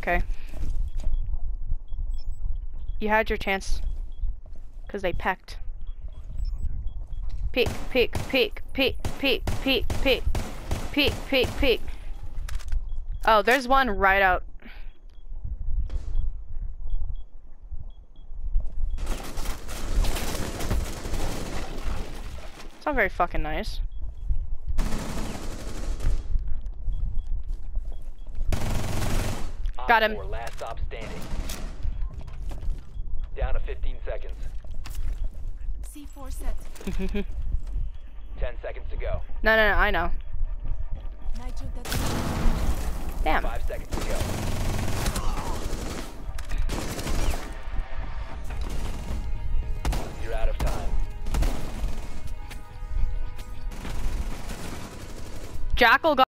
Okay. You had your chance. Because they pecked. Peek, peek, peek, peek, peek, peek, peek. Peek, peek, peek. Oh, there's one right out. It's not very fucking nice. Got him. last stop standing. Down to 15 seconds. C4 set. 10 seconds to go. No, no, no, I know. Nitro detonation. Damn. 5 seconds to go. You're out of time. Jackal got